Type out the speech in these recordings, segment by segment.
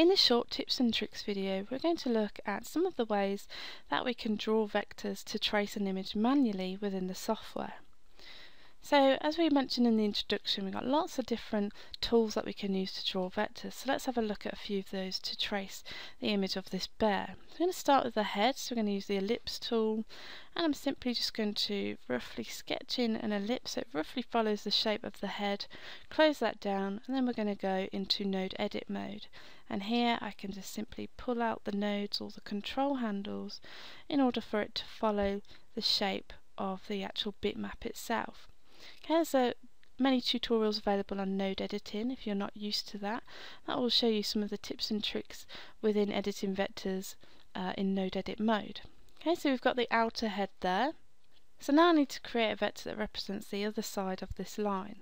In this short tips and tricks video we're going to look at some of the ways that we can draw vectors to trace an image manually within the software. So as we mentioned in the introduction we've got lots of different tools that we can use to draw vectors. So let's have a look at a few of those to trace the image of this bear. So I'm going to start with the head. So we're going to use the ellipse tool and I'm simply just going to roughly sketch in an ellipse. It roughly follows the shape of the head, close that down and then we're going to go into node edit mode. And here I can just simply pull out the nodes or the control handles in order for it to follow the shape of the actual bitmap itself. There's a many tutorials available on node editing if you're not used to that. That will show you some of the tips and tricks within editing vectors uh, in node edit mode. Okay, so we've got the outer head there. So now I need to create a vector that represents the other side of this line.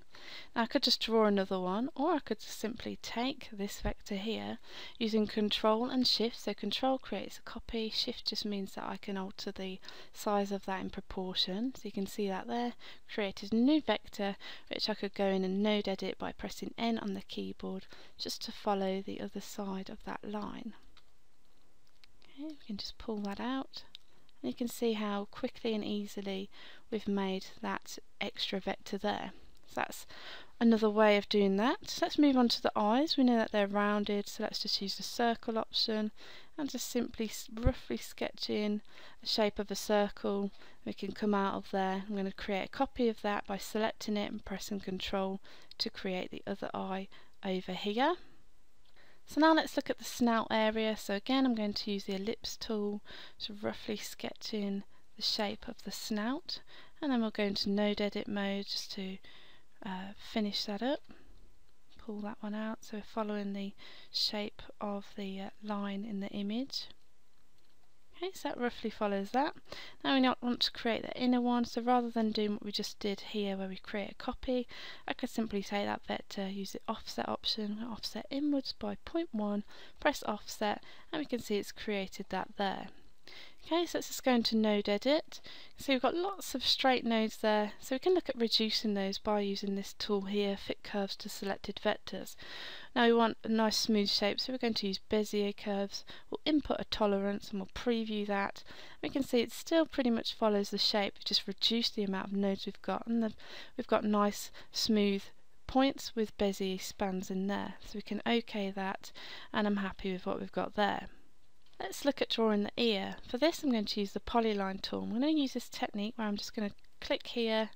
Now I could just draw another one or I could just simply take this vector here using control and shift. So control creates a copy, shift just means that I can alter the size of that in proportion. So you can see that there, created a new vector which I could go in and node edit by pressing N on the keyboard just to follow the other side of that line. Okay, we can just pull that out and you can see how quickly and easily we've made that extra vector there. So that's another way of doing that. So let's move on to the eyes. We know that they're rounded, so let's just use the circle option and just simply roughly sketch in the shape of a circle. We can come out of there. I'm going to create a copy of that by selecting it and pressing Control to create the other eye over here. So now let's look at the snout area. So again I'm going to use the ellipse tool to roughly sketch in the shape of the snout and then we'll go into node edit mode just to uh, finish that up. Pull that one out so we're following the shape of the uh, line in the image. Okay, so that roughly follows that. Now we not want to create the inner one, so rather than doing what we just did here where we create a copy, I could simply take that vector, uh, use the offset option, offset inwards by 0.1, press offset, and we can see it's created that there. Okay, so let's just go into node edit. So we've got lots of straight nodes there, so we can look at reducing those by using this tool here, fit curves to selected vectors. Now we want a nice smooth shape, so we're going to use Bezier curves. We'll input a tolerance and we'll preview that. We can see it still pretty much follows the shape, we've just reduced the amount of nodes we've got, and the, we've got nice smooth points with Bezier spans in there. So we can OK that, and I'm happy with what we've got there. Let's look at drawing the ear. For this I'm going to use the polyline tool. I'm going to use this technique where I'm just going to click here,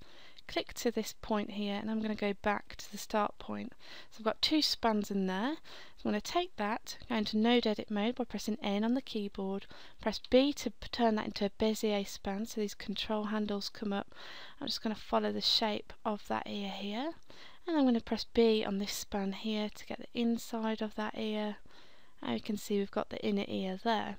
click to this point here and I'm going to go back to the start point. So I've got two spans in there. So I'm going to take that, go into node edit mode by pressing N on the keyboard, press B to turn that into a Bezier span so these control handles come up. I'm just going to follow the shape of that ear here and I'm going to press B on this span here to get the inside of that ear now you can see we've got the inner ear there.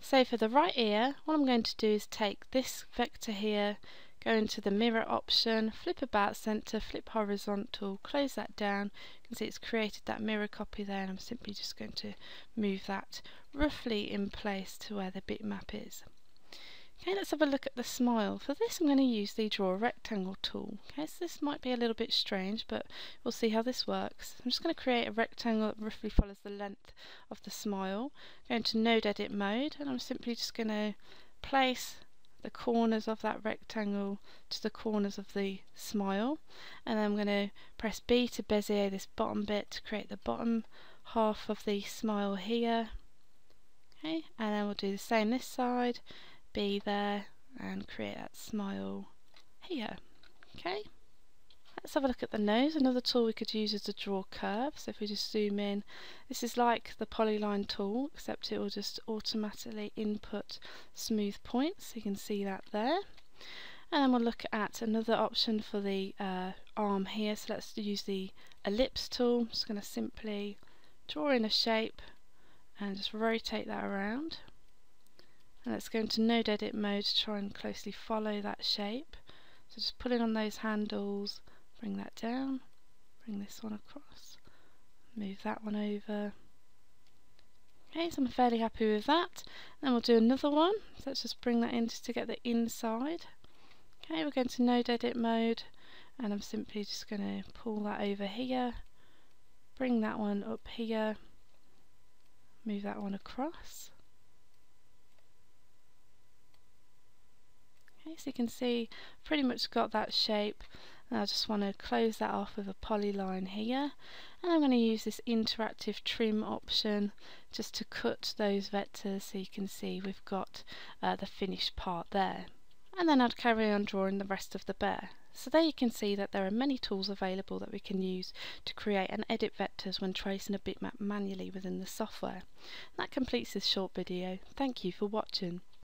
So for the right ear, what I'm going to do is take this vector here, go into the mirror option, flip about center, flip horizontal, close that down. You can see it's created that mirror copy there and I'm simply just going to move that roughly in place to where the bitmap is. Okay, let's have a look at the smile. For this I'm going to use the draw a rectangle tool. Okay, so this might be a little bit strange, but we'll see how this works. I'm just going to create a rectangle that roughly follows the length of the smile. Go into node edit mode, and I'm simply just going to place the corners of that rectangle to the corners of the smile and then I'm going to press B to bezier this bottom bit to create the bottom half of the smile here okay and then we'll do the same this side be there and create that smile here. Okay, let's have a look at the nose. Another tool we could use is to draw curve. So if we just zoom in, this is like the polyline tool, except it will just automatically input smooth points. You can see that there. And then we'll look at another option for the uh, arm here. So let's use the ellipse tool. I'm just going to simply draw in a shape and just rotate that around. And let's go into node edit mode to try and closely follow that shape. So just pulling on those handles, bring that down, bring this one across, move that one over. Okay, so I'm fairly happy with that. Then we'll do another one. So let's just bring that in just to get the inside. Okay, we're going to node edit mode and I'm simply just going to pull that over here, bring that one up here move that one across. So you can see pretty much got that shape and I just want to close that off with a polyline here and I'm going to use this interactive trim option just to cut those vectors so you can see we've got uh, the finished part there and then I'd carry on drawing the rest of the bear. So there you can see that there are many tools available that we can use to create and edit vectors when tracing a bitmap manually within the software. that completes this short video. Thank you for watching.